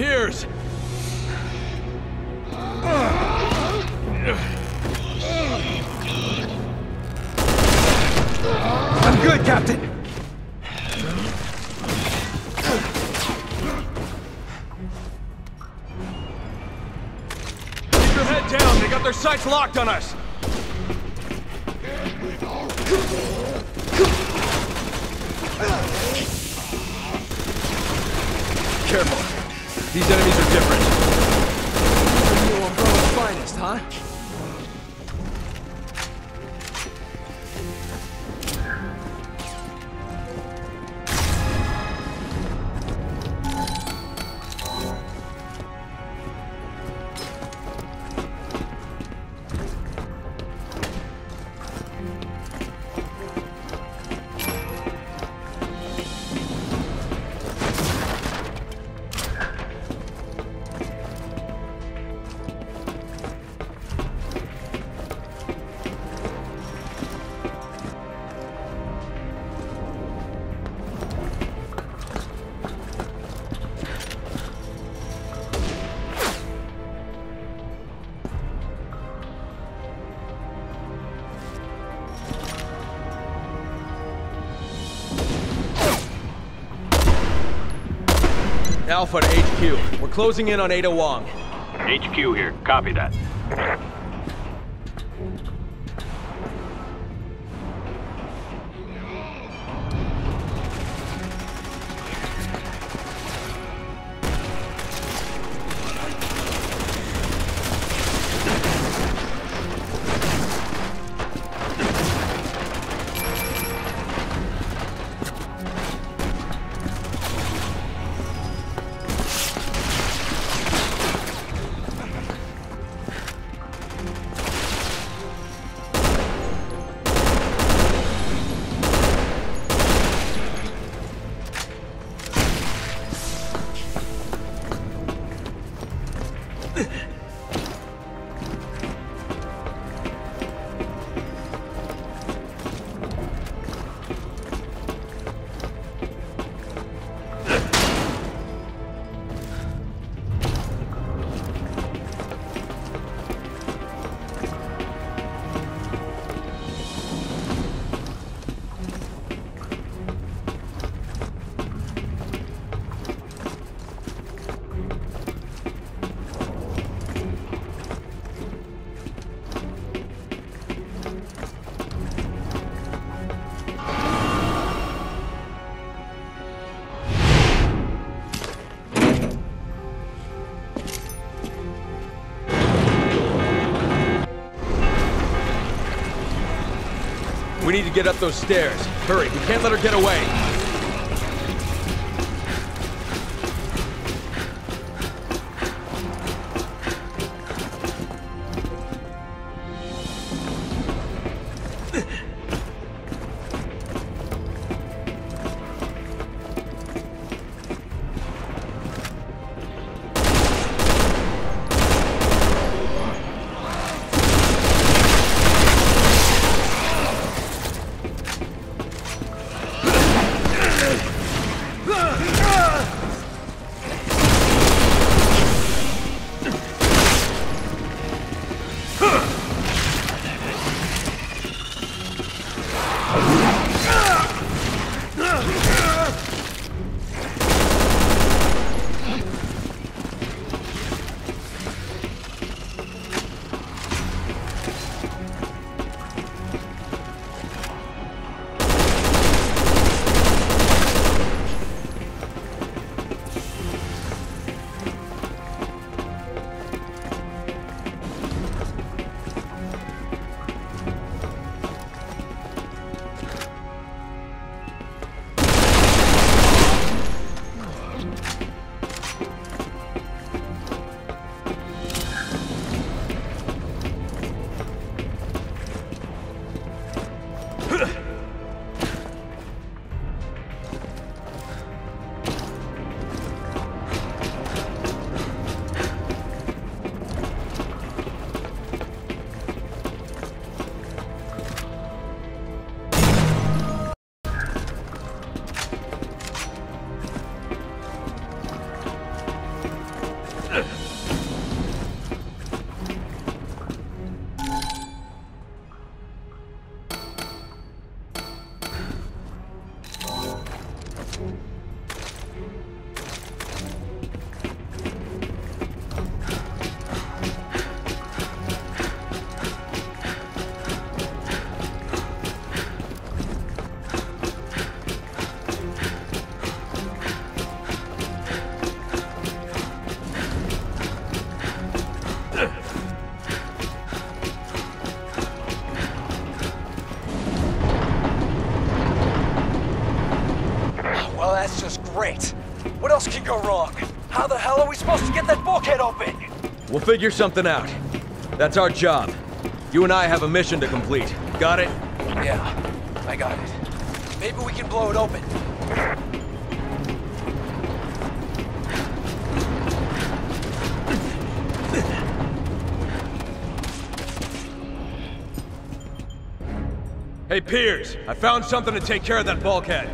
Piers! I'm good, Captain! Keep your head down! They got their sights locked on us! These enemies are different. You Umbrella's finest, huh? Alpha to HQ. We're closing in on Ada Wong. HQ here. Copy that. We need to get up those stairs. Hurry, we can't let her get away. We'll figure something out. That's our job. You and I have a mission to complete. Got it? Yeah, I got it. Maybe we can blow it open. Hey, Piers, I found something to take care of that bulkhead.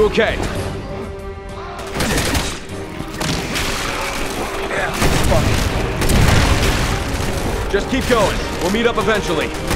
You okay? Just keep going. We'll meet up eventually.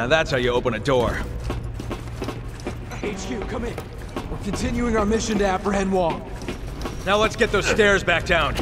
Now that's how you open a door. HQ, come in. We're continuing our mission to apprehend Wong. Now let's get those stairs back down.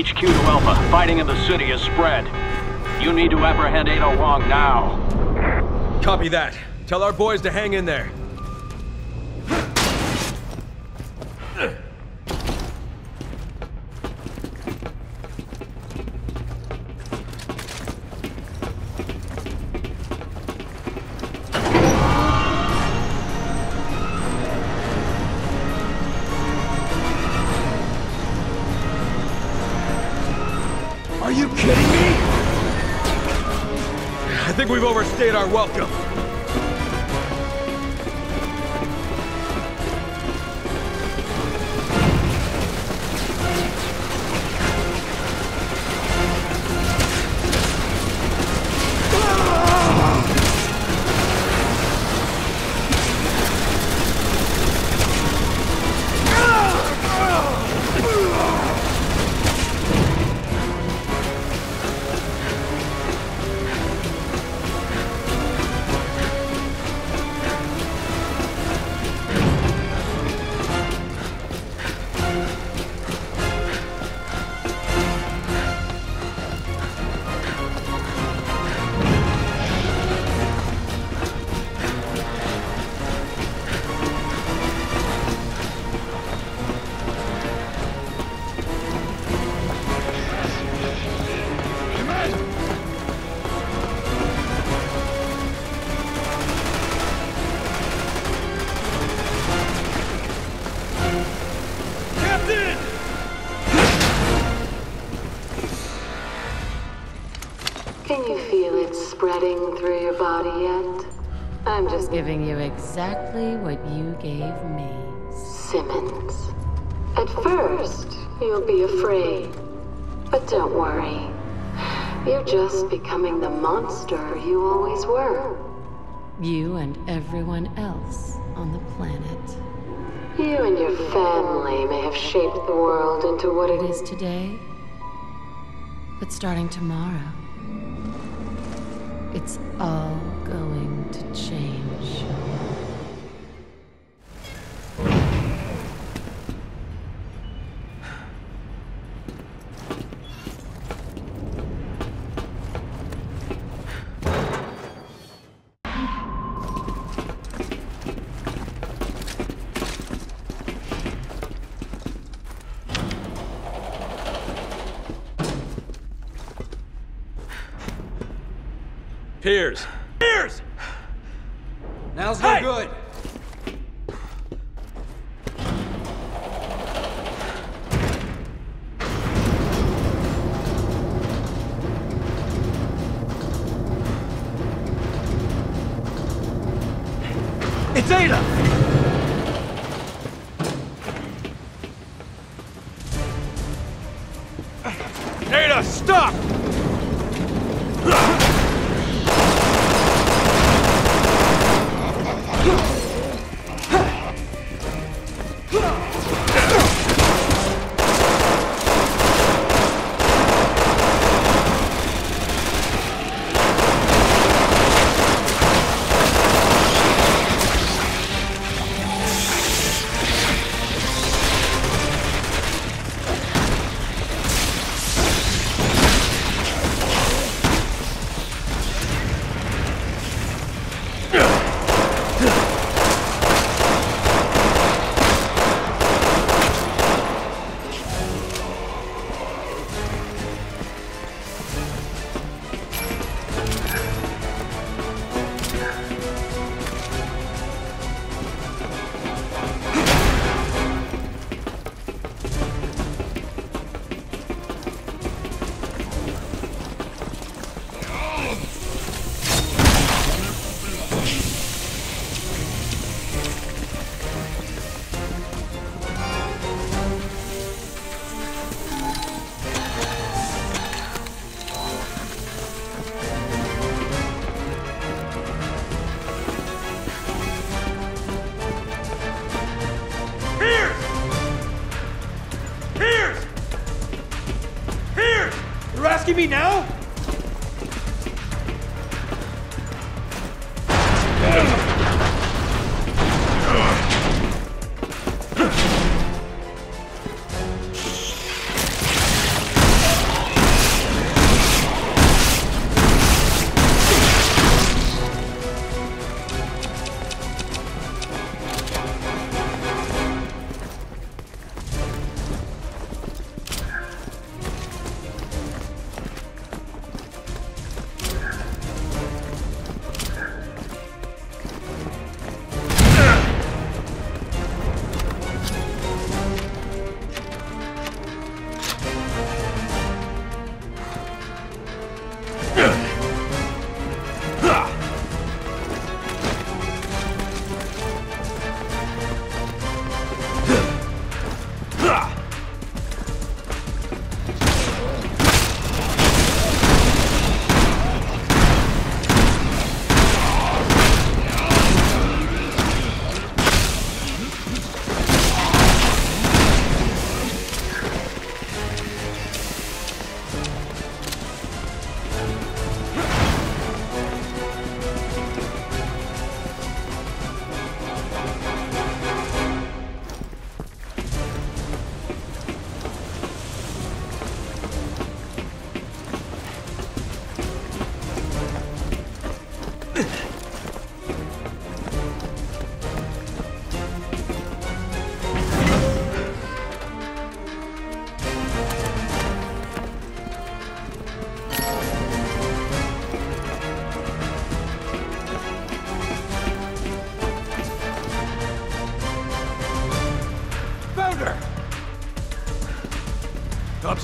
HQ to Alpha. Fighting in the city has spread. You need to apprehend Ada Wong now. Copy that. Tell our boys to hang in there. Welcome. Through your body yet? I'm just Giving you exactly what you gave me. Simmons. At first, you'll be afraid. But don't worry. You're just becoming the monster you always were. You and everyone else on the planet. You and your family may have shaped the world into what it is today, but starting tomorrow, it's all going to change.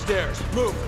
Upstairs. Move.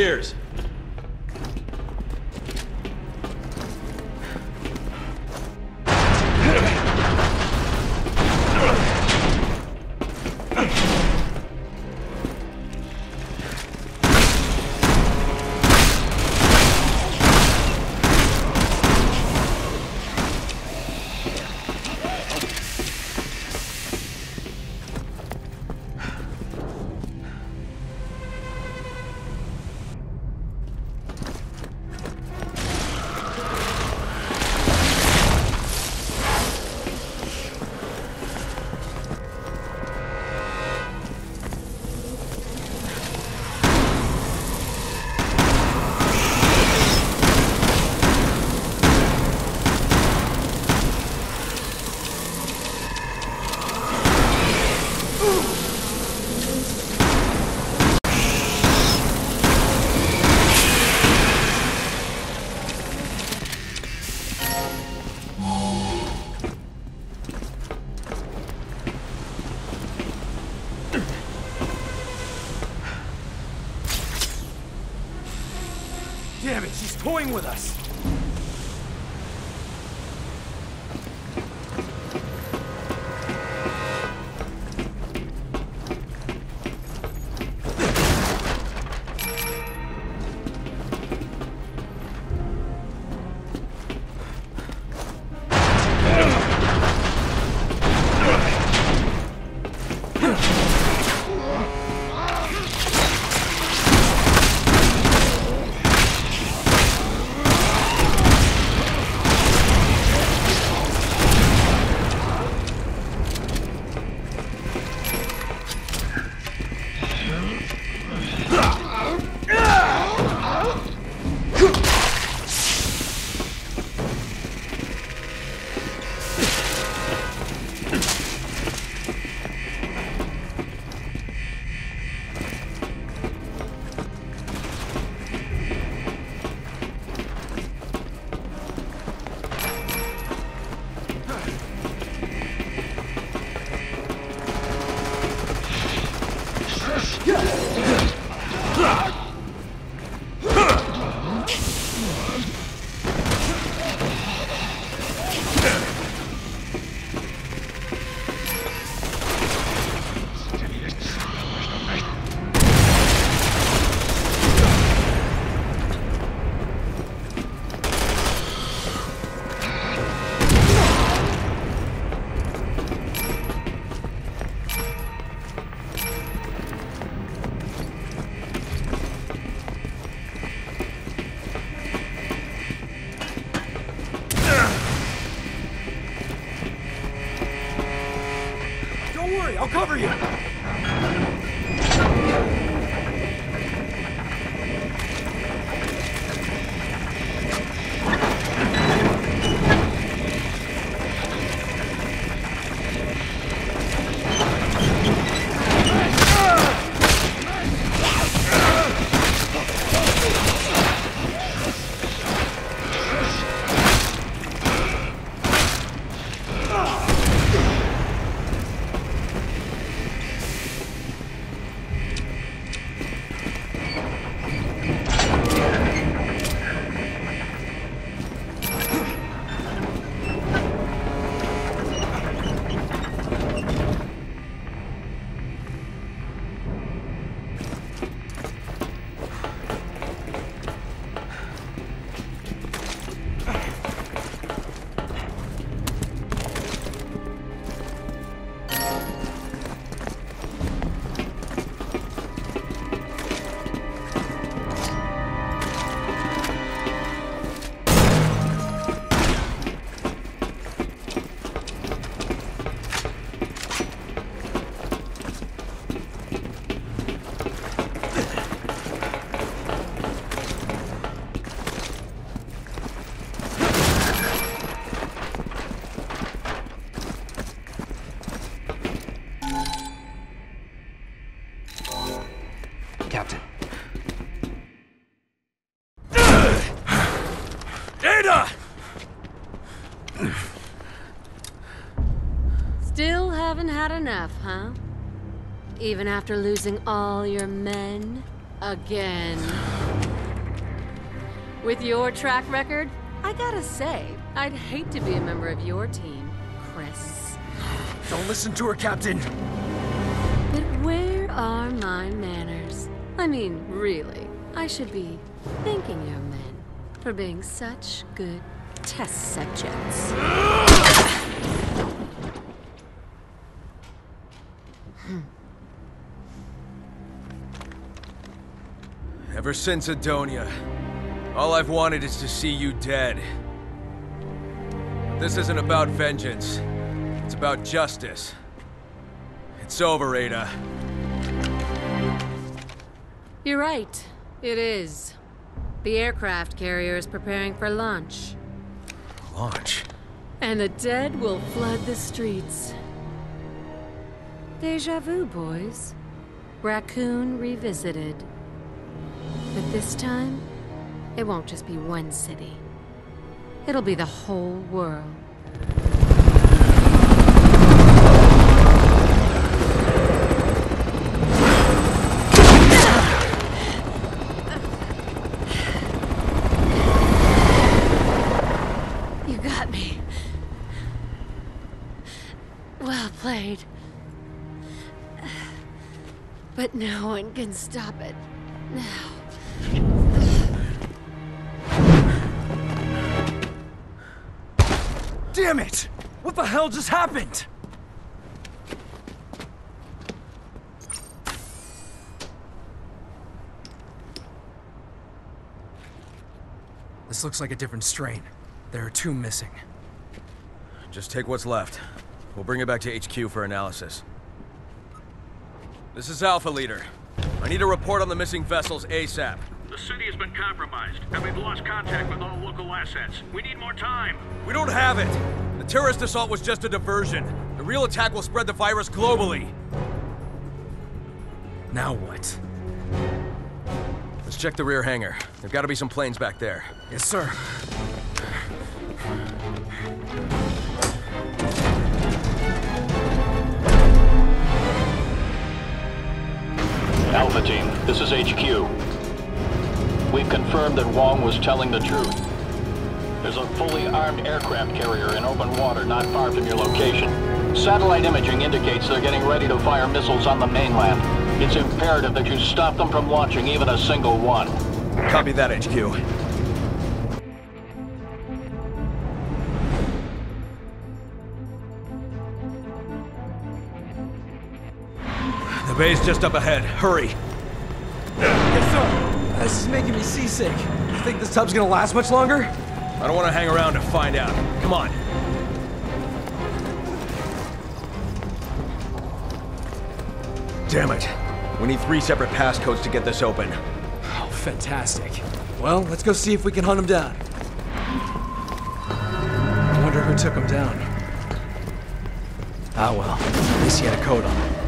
Piers. Cover you! Had enough, huh? Even after losing all your men? Again. With your track record, I gotta say, I'd hate to be a member of your team, Chris. Don't listen to her, Captain! But where are my manners? I mean, really, I should be thanking your men for being such good test subjects. Ever since Edonia, all I've wanted is to see you dead. This isn't about vengeance. It's about justice. It's over, Ada. You're right. It is. The aircraft carrier is preparing for launch. Launch? And the dead will flood the streets. Deja vu, boys. Raccoon revisited. But this time, it won't just be one city. It'll be the whole world. You got me. Well played. But no one can stop it now. Damn it! What the hell just happened? This looks like a different strain. There are two missing. Just take what's left. We'll bring it back to HQ for analysis. This is Alpha Leader. I need a report on the missing vessels ASAP. The city has been compromised, and we've lost contact with all local assets. We need more time. We don't have it! The terrorist assault was just a diversion. The real attack will spread the virus globally. Now what? Let's check the rear hangar. There've got to be some planes back there. Yes, sir. Alpha Team, this is HQ. We've confirmed that Wong was telling the truth. There's a fully armed aircraft carrier in open water not far from your location. Satellite imaging indicates they're getting ready to fire missiles on the mainland. It's imperative that you stop them from launching even a single one. Copy that, HQ. The bay's just up ahead. Hurry. Yes, sir! This is making me seasick. You think this tub's gonna last much longer? I don't want to hang around to find out. Come on. Damn it. We need three separate passcodes to get this open. Oh, fantastic. Well, let's go see if we can hunt him down. I wonder who took him down. Ah well, at least he had a coat on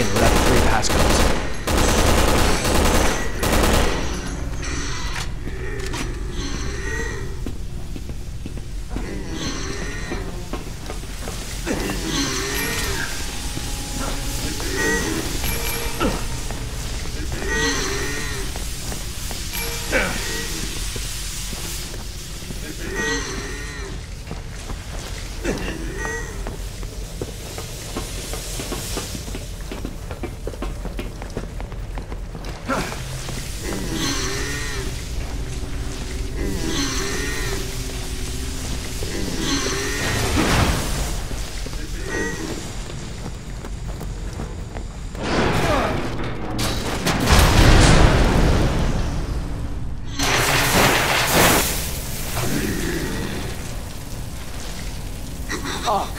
There's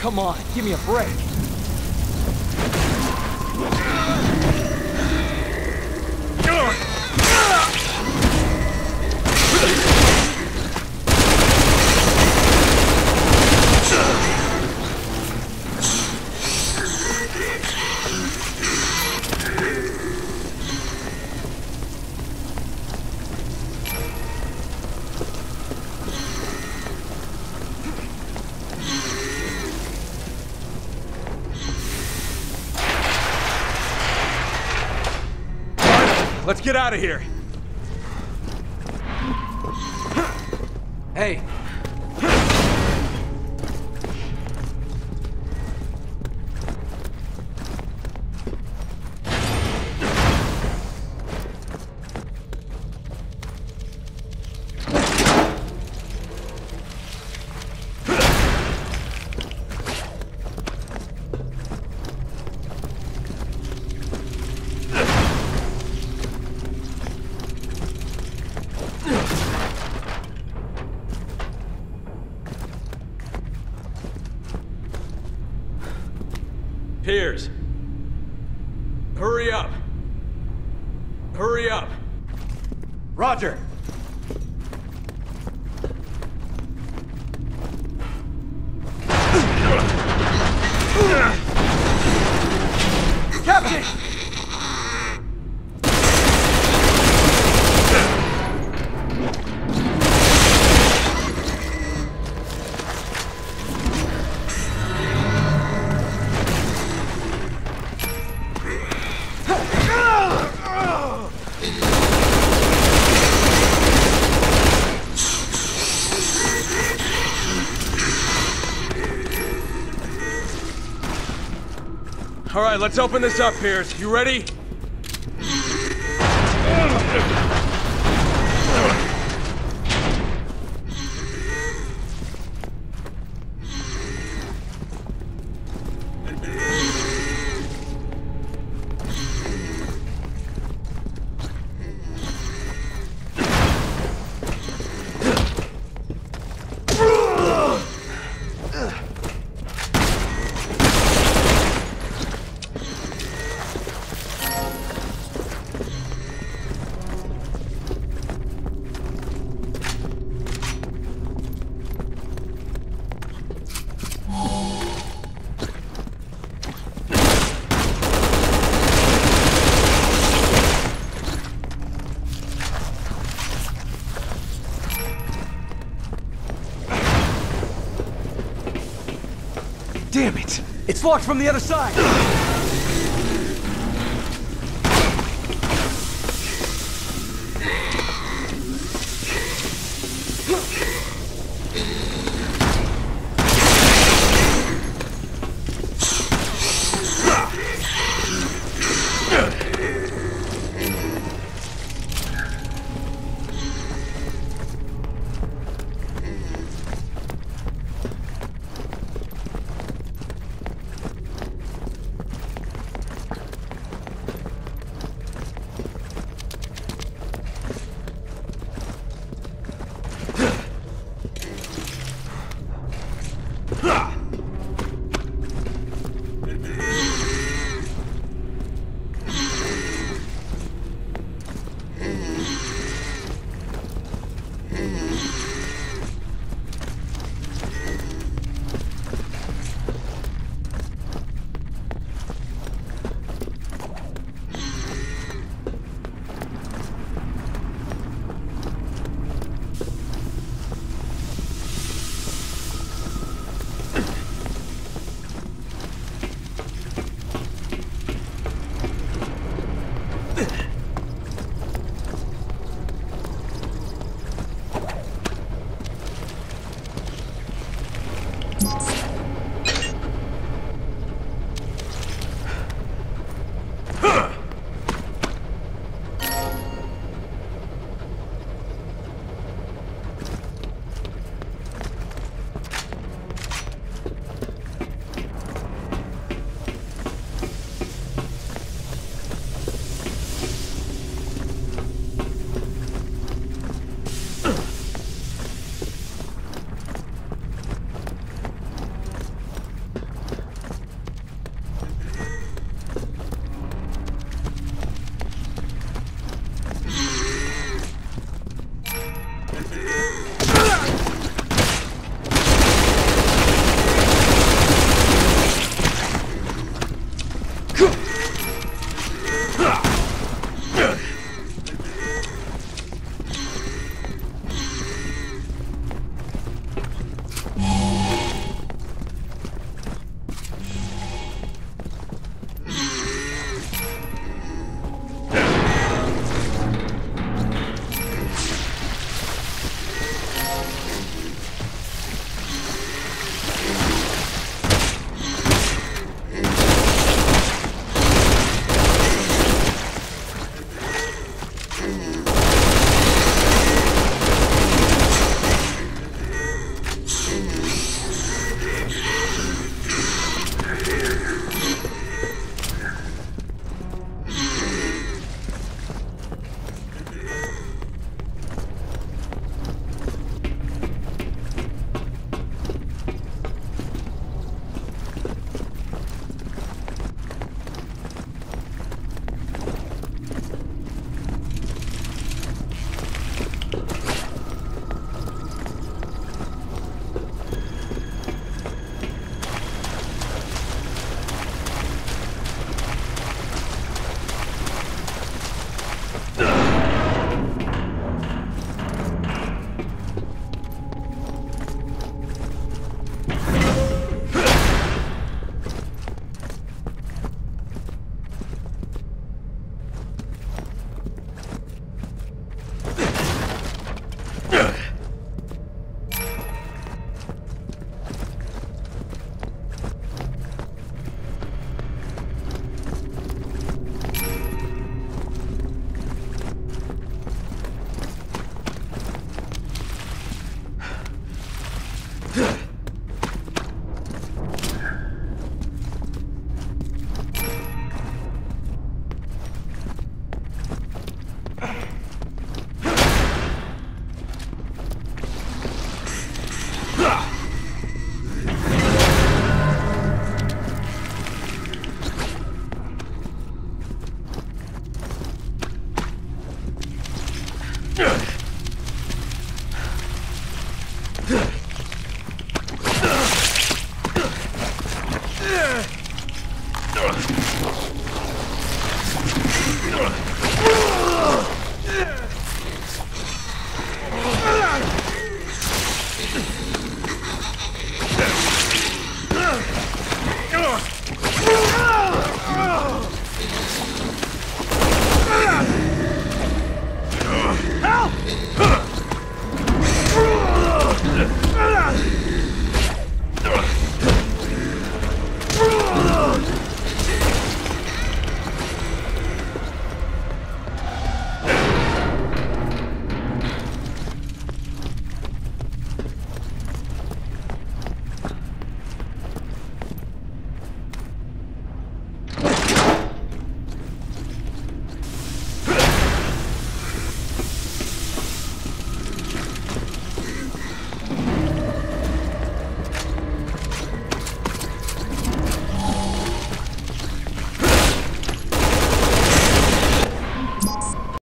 come on, give me a break. Let's get out of here. Hey, All right, let's open this up, Piers. You ready? Locked from the other side!